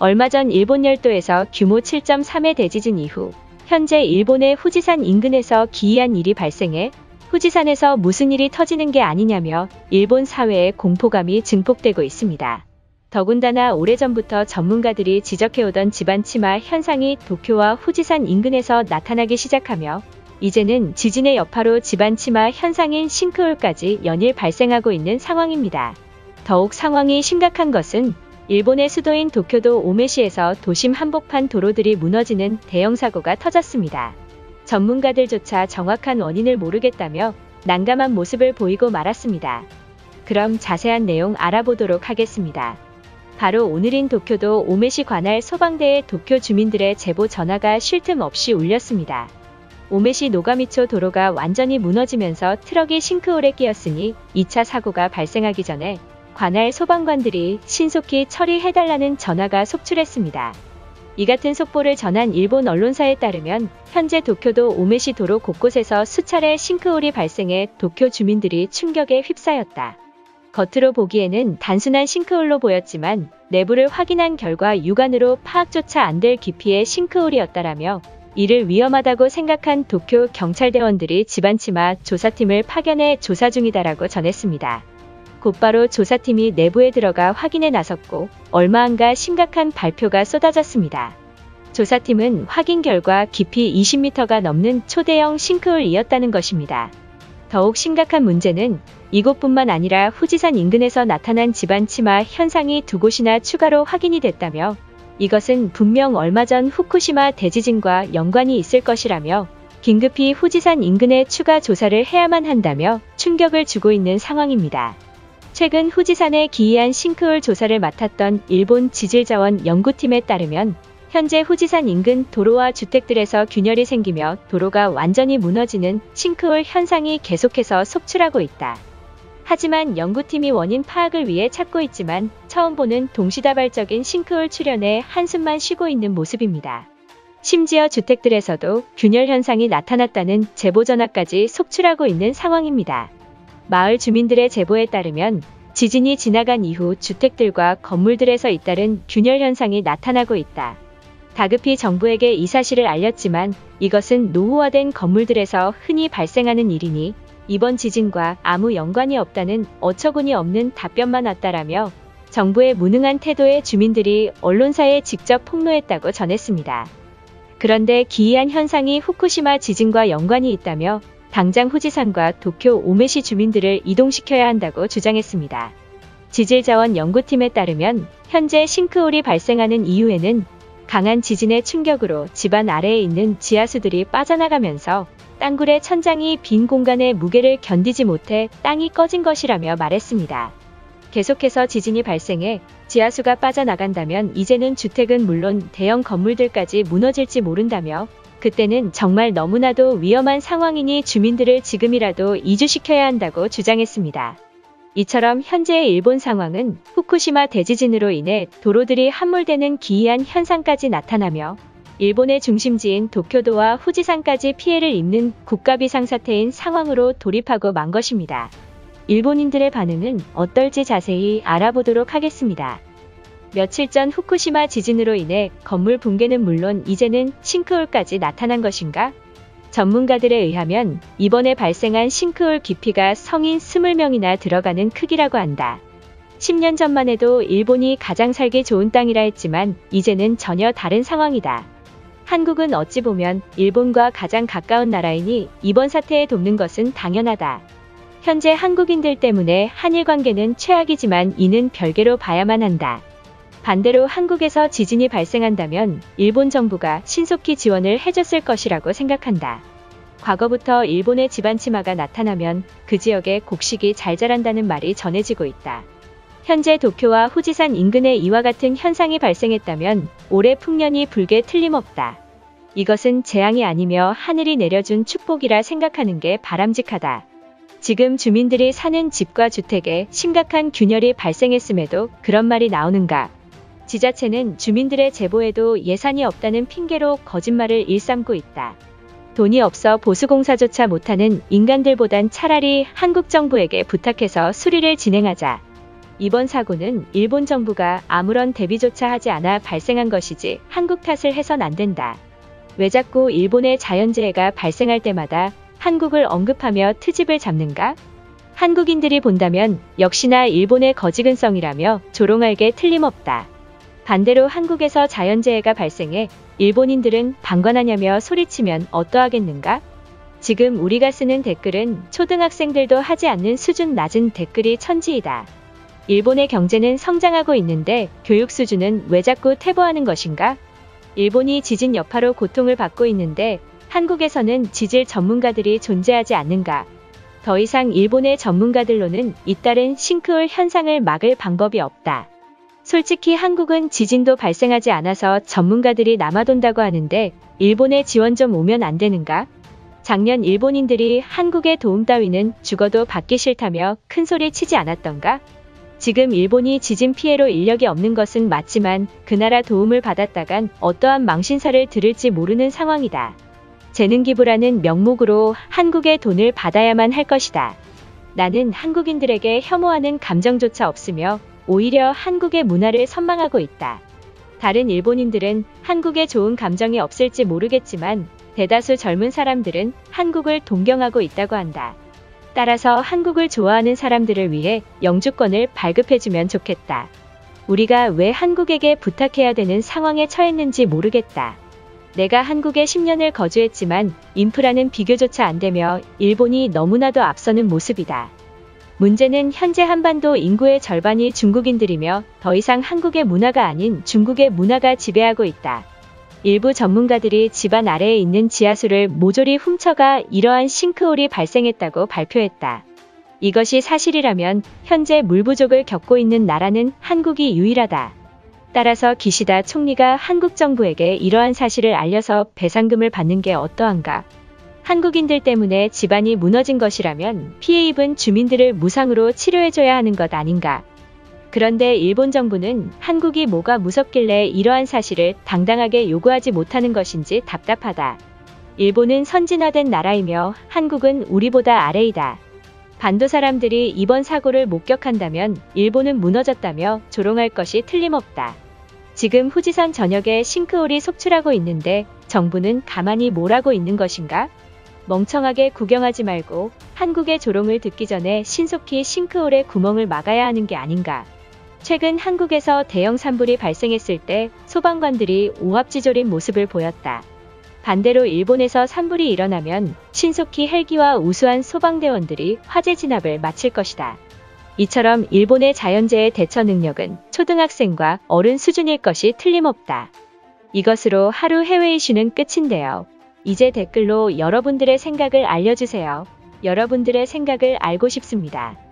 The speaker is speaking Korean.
얼마 전 일본 열도에서 규모 7.3의 대지진 이후 현재 일본의 후지산 인근에서 기이한 일이 발생해 후지산에서 무슨 일이 터지는 게 아니냐며 일본 사회에 공포감이 증폭되고 있습니다. 더군다나 오래전부터 전문가들이 지적해오던 집안 치마 현상이 도쿄와 후지산 인근에서 나타나기 시작하며 이제는 지진의 여파로 집안 치마 현상인 싱크홀까지 연일 발생하고 있는 상황입니다. 더욱 상황이 심각한 것은 일본의 수도인 도쿄도 오메시에서 도심 한복판 도로들이 무너지는 대형 사고가 터졌습니다. 전문가들조차 정확한 원인을 모르겠다며 난감한 모습을 보이고 말았습니다. 그럼 자세한 내용 알아보도록 하겠습니다. 바로 오늘인 도쿄도 오메시 관할 소방대의 도쿄 주민들의 제보 전화가 쉴 틈 없이 울렸습니다. 오메시 노가미초 도로가 완전히 무너지면서 트럭이 싱크홀에 끼었으니 2차 사고가 발생하기 전에 관할 소방관들이 신속히 처리해달라는 전화가 속출했습니다. 이 같은 속보를 전한 일본 언론사에 따르면 현재 도쿄도 오메시 도로 곳곳에서 수차례 싱크홀이 발생해 도쿄 주민들이 충격에 휩싸였다. 겉으로 보기에는 단순한 싱크홀로 보였지만 내부를 확인한 결과 육안으로 파악조차 안 될 깊이의 싱크홀이었다라며 이를 위험하다고 생각한 도쿄 경찰대원들이 집안치마 조사팀을 파견해 조사 중이다라고 전했습니다. 곧바로 조사팀이 내부에 들어가 확인에 나섰고 얼마 안가 심각한 발표가 쏟아졌습니다. 조사팀은 확인 결과 깊이 20m가 넘는 초대형 싱크홀이었다는 것입니다. 더욱 심각한 문제는 이곳뿐만 아니라 후지산 인근에서 나타난 집안 치마 현상이 두 곳이나 추가로 확인이 됐다며 이것은 분명 얼마 전 후쿠시마 대지진과 연관이 있을 것이라며 긴급히 후지산 인근에 추가 조사를 해야만 한다며 충격을 주고 있는 상황입니다. 최근 후지산의 기이한 싱크홀 조사를 맡았던 일본 지질자원 연구팀에 따르면 현재 후지산 인근 도로와 주택들에서 균열이 생기며 도로가 완전히 무너지는 싱크홀 현상이 계속해서 속출하고 있다. 하지만 연구팀이 원인 파악을 위해 찾고 있지만 처음 보는 동시다발적인 싱크홀 출현에 한숨만 쉬고 있는 모습입니다. 심지어 주택들에서도 균열 현상이 나타났다는 제보 전화까지 속출하고 있는 상황입니다. 마을 주민들의 제보에 따르면 지진이 지나간 이후 주택들과 건물들에서 잇따른 균열 현상이 나타나고 있다. 다급히 정부에게 이 사실을 알렸지만 이것은 노후화된 건물들에서 흔히 발생하는 일이니 이번 지진과 아무 연관이 없다는 어처구니 없는 답변만 왔다라며 정부의 무능한 태도에 주민들이 언론사에 직접 폭로했다고 전했습니다. 그런데 기이한 현상이 후쿠시마 지진과 연관이 있다며 당장 후지산과 도쿄 오메시 주민들을 이동시켜야 한다고 주장했습니다. 지질자원 연구팀에 따르면 현재 싱크홀이 발생하는 이유에는 강한 지진의 충격으로 집안 아래에 있는 지하수들이 빠져나가면서 땅굴의 천장이 빈 공간의 무게를 견디지 못해 땅이 꺼진 것이라며 말했습니다. 계속해서 지진이 발생해 지하수가 빠져나간다면 이제는 주택은 물론 대형 건물들까지 무너질지 모른다며 그때는 정말 너무나도 위험한 상황이니 주민들을 지금이라도 이주시켜야 한다고 주장했습니다. 이처럼 현재의 일본 상황은 후쿠시마 대지진으로 인해 도로들이 함몰되는 기이한 현상까지 나타나며 일본의 중심지인 도쿄도와 후지산까지 피해를 입는 국가비상 사태인 상황으로 돌입하고 만 것입니다. 일본인들의 반응은 어떨지 자세히 알아보도록 하겠습니다. 며칠 전 후쿠시마 지진으로 인해 건물 붕괴는 물론 이제는 싱크홀까지 나타난 것인가? 전문가들에 의하면 이번에 발생한 싱크홀 깊이가 성인 20명이나 들어가는 크기라고 한다. 10년 전만 해도 일본이 가장 살기 좋은 땅이라 했지만 이제는 전혀 다른 상황이다. 한국은 어찌 보면 일본과 가장 가까운 나라이니 이번 사태에 돕는 것은 당연하다. 현재 한국인들 때문에 한일 관계는 최악이지만 이는 별개로 봐야만 한다. 반대로 한국에서 지진이 발생한다면 일본 정부가 신속히 지원을 해줬을 것이라고 생각한다. 과거부터 일본의 집안 치마가 나타나면 그 지역에 곡식이 잘 자란다는 말이 전해지고 있다. 현재 도쿄와 후지산 인근에 이와 같은 현상이 발생했다면 올해 풍년이 불게 틀림없다. 이것은 재앙이 아니며 하늘이 내려준 축복이라 생각하는 게 바람직하다. 지금 주민들이 사는 집과 주택에 심각한 균열이 발생했음에도 그런 말이 나오는가? 지자체는 주민들의 제보에도 예산이 없다는 핑계로 거짓말을 일삼고 있다. 돈이 없어 보수공사조차 못하는 인간들보단 차라리 한국 정부에게 부탁해서 수리를 진행하자. 이번 사고는 일본 정부가 아무런 대비조차 하지 않아 발생한 것이지 한국 탓을 해선 안 된다. 왜 자꾸 일본의 자연재해가 발생할 때마다 한국을 언급하며 트집을 잡는가? 한국인들이 본다면 역시나 일본의 거지근성이라며 조롱할 게 틀림없다. 반대로 한국에서 자연재해가 발생해 일본인들은 방관하냐며 소리치면 어떠하겠는가? 지금 우리가 쓰는 댓글은 초등학생들도 하지 않는 수준 낮은 댓글이 천지이다. 일본의 경제는 성장하고 있는데 교육 수준은 왜 자꾸 퇴보하는 것인가? 일본이 지진 여파로 고통을 받고 있는데 한국에서는 지질 전문가들이 존재하지 않는가? 더 이상 일본의 전문가들로는 잇따른 싱크홀 현상을 막을 방법이 없다. 솔직히 한국은 지진도 발생하지 않아서 전문가들이 남아돈다고 하는데 일본의 지원 좀 오면 안 되는가? 작년 일본인들이 한국의 도움 따위는 죽어도 받기 싫다며 큰 소리 치지 않았던가? 지금 일본이 지진 피해로 인력이 없는 것은 맞지만 그 나라 도움을 받았다간 어떠한 망신사를 들을지 모르는 상황이다. 재능기부라는 명목으로 한국의 돈을 받아야만 할 것이다. 나는 한국인들에게 혐오하는 감정조차 없으며 오히려 한국의 문화를 선망하고 있다. 다른 일본인들은 한국에 좋은 감정이 없을지 모르겠지만 대다수 젊은 사람들은 한국을 동경하고 있다고 한다. 따라서 한국을 좋아하는 사람들을 위해 영주권을 발급해주면 좋겠다. 우리가 왜 한국에게 부탁해야 되는 상황에 처했는지 모르겠다. 내가 한국에 10년을 거주했지만 인프라는 비교조차 안 되며 일본이 너무나도 앞서는 모습이다. 문제는 현재 한반도 인구의 절반이 중국인들이며 더 이상 한국의 문화가 아닌 중국의 문화가 지배하고 있다. 일부 전문가들이 집안 아래에 있는 지하수를 모조리 훔쳐가 이러한 싱크홀이 발생했다고 발표했다. 이것이 사실이라면 현재 물 부족을 겪고 있는 나라는 한국이 유일하다. 따라서 기시다 총리가 한국 정부에게 이러한 사실을 알려서 배상금을 받는 게 어떠한가? 한국인들 때문에 집안이 무너진 것이라면 피해 입은 주민들을 무상으로 치료해줘야 하는 것 아닌가. 그런데 일본 정부는 한국이 뭐가 무섭길래 이러한 사실을 당당하게 요구하지 못하는 것인지 답답하다. 일본은 선진화된 나라이며 한국은 우리보다 아래이다. 반도 사람들이 이번 사고를 목격한다면 일본은 무너졌다며 조롱할 것이 틀림없다. 지금 후지산 전역에 싱크홀이 속출하고 있는데 정부는 가만히 뭐라고 있는 것인가? 멍청하게 구경하지 말고 한국의 조롱을 듣기 전에 신속히 싱크홀의 구멍을 막아야 하는 게 아닌가. 최근 한국에서 대형 산불이 발생했을 때 소방관들이 오합지졸인 모습을 보였다. 반대로 일본에서 산불이 일어나면 신속히 헬기와 우수한 소방대원들이 화재 진압을 마칠 것이다. 이처럼 일본의 자연재해 대처 능력은 초등학생과 어른 수준일 것이 틀림없다. 이것으로 하루 해외 이슈는 끝인데요. 이제 댓글로 여러분들의 생각을 알려주세요. 여러분들의 생각을 알고 싶습니다.